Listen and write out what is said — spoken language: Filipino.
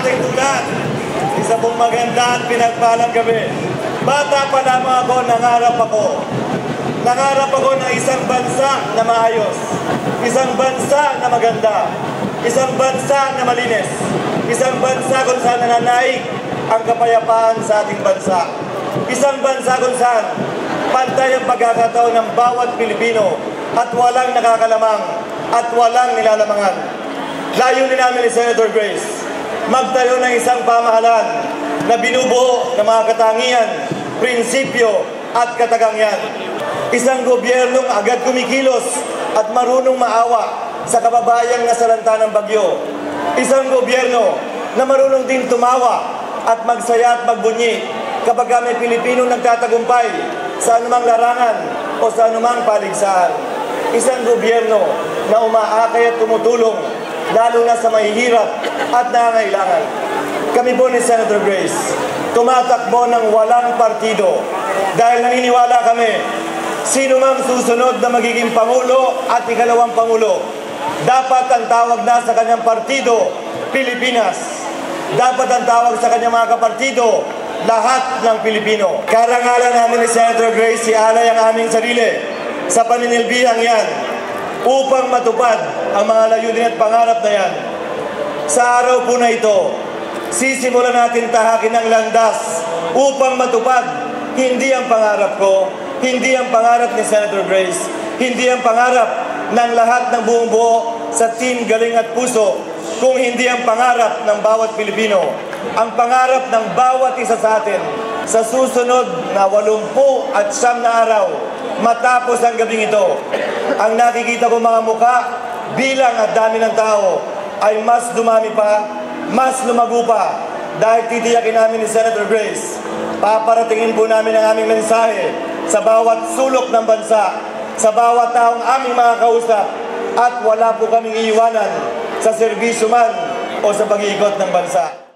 ating ulan. Isa pong maganda at pinagpalang gabi. Bata pa lamang ako, nangarap ako. Nangarap ako ng isang bansa na maayos. Isang bansa na maganda. Isang bansa na malinis. Isang bansa kung saan nananaig ang kapayapaan sa ating bansa. Isang bansa kung saan pantay ang pagkakataon ng bawat Pilipino at walang nakakalamang at walang nilalamangan. Layunin namin ni Senator Grace, magtayo ng isang pamahalaan na binubuo ng mga katangian, prinsipyo at katagangyan. Isang gobyernong agad kumikilos at marunong maawa sa kababayang nasalanta ng bagyo. Isang gobyerno na marunong din tumawa at magsaya at magbunyi kapag may Pilipino nagtatagumpay sa anumang larangan o sa anumang paligsahan. Isang gobyerno na umaakay at tumutulong lalo na sa mahihirap at nangangailangan. Kami po ni Senator Grace, tumatakbo ng walang partido dahil naniniwala kami sino mang susunod na magiging Pangulo at ikalawang Pangulo, dapat ang tawag na sa kanyang partido, Pilipinas. Dapat ang tawag sa kanyang mga kapartido, lahat ng Pilipino. Karangalan namin ni Senator Grace si Alay ang aming sarili sa paninilbihang yan upang matupad ang mga layunin at pangarap na yan. Sa araw po na ito, sisimulan natin tahakin ang landas upang matupad hindi ang pangarap ko, hindi ang pangarap ni Senator Grace, hindi ang pangarap ng lahat ng buong buo sa Team Galing at Puso, kung hindi ang pangarap ng bawat Pilipino, ang pangarap ng bawat isa sa atin sa susunod na 80 at siyam na araw matapos ang gabing ito. Ang nakikita ko mga muka, bilang at dami ng tao ay mas dumami pa, mas lumago pa dahil titiyakin namin ni Senator Grace. Paparatingin po namin ang aming mensahe sa bawat sulok ng bansa, sa bawat taong aming mga kausap at wala po kaming iiwanan sa serbisyo man o sa pag-iikot ng bansa.